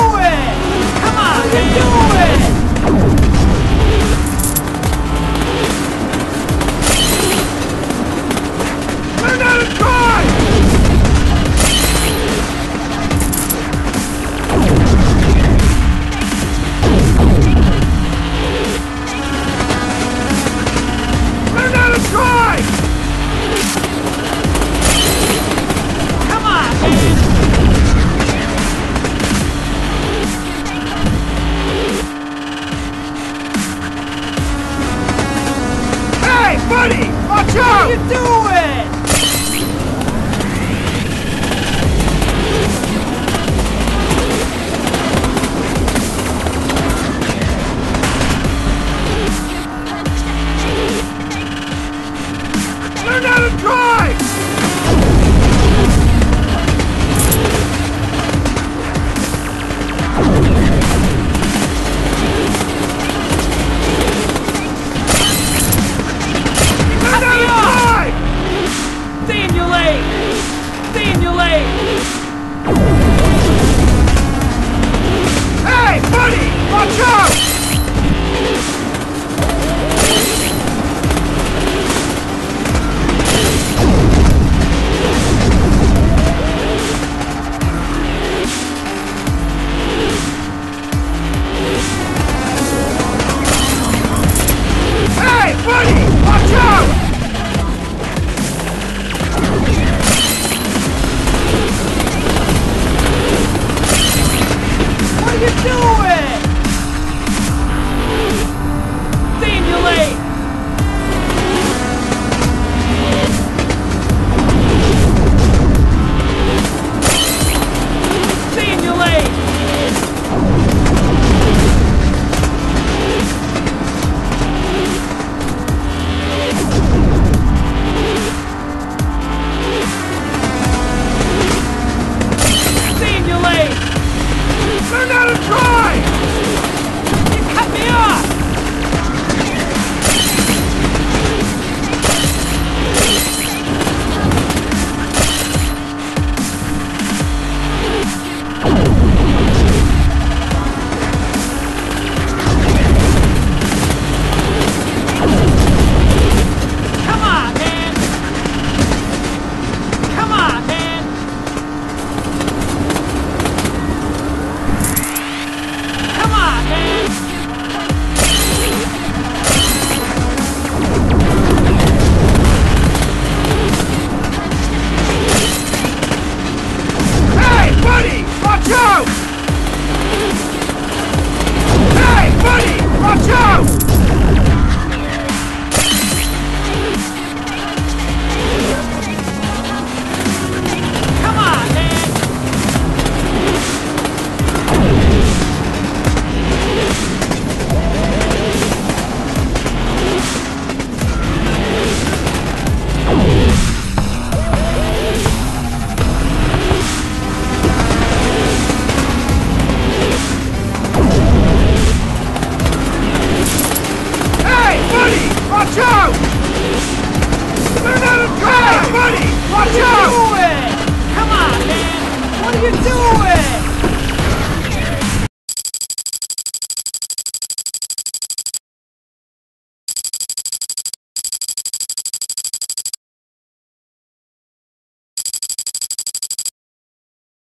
do it! Come on, you do doing? They're not a troll!